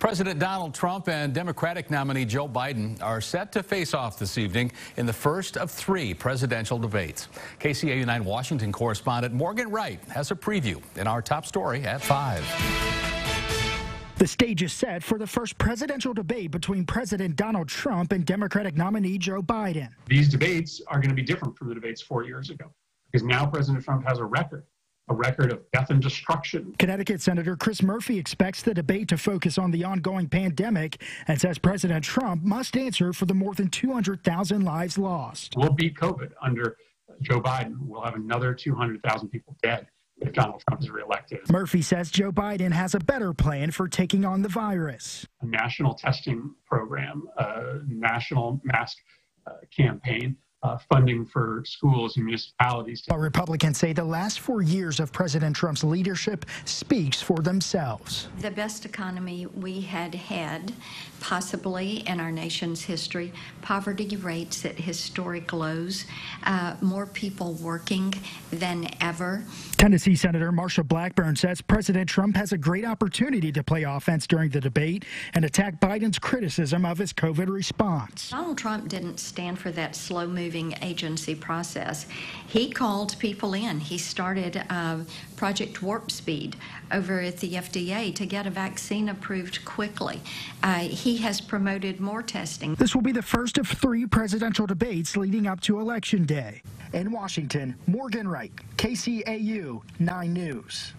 President Donald Trump and Democratic nominee Joe Biden are set to face off this evening in the first of three presidential debates. KCAU 9 Washington correspondent Morgan Wright has a preview in our top story at 5. The stage is set for the first presidential debate between President Donald Trump and Democratic nominee Joe Biden. These debates are going to be different from the debates four years ago because now President Trump has a record a record of death and destruction. Connecticut Senator Chris Murphy expects the debate to focus on the ongoing pandemic and says President Trump must answer for the more than 200,000 lives lost. We'll beat COVID under Joe Biden. We'll have another 200,000 people dead if Donald Trump is reelected. Murphy says Joe Biden has a better plan for taking on the virus. A national testing program, a national mask uh, campaign uh, funding for schools and municipalities. But Republicans say the last four years of President Trump's leadership speaks for themselves. The best economy we had had, possibly in our nation's history, poverty rates at historic lows, uh, more people working than ever. Tennessee Senator Marsha Blackburn says President Trump has a great opportunity to play offense during the debate and attack Biden's criticism of his COVID response. Donald Trump didn't stand for that slow moving agency process. He called people in. He started uh, Project Warp Speed over at the FDA to get a vaccine approved quickly. Uh, he has promoted more testing. This will be the first of three presidential debates leading up to Election Day. In Washington, Morgan Wright, KCAU 9 News.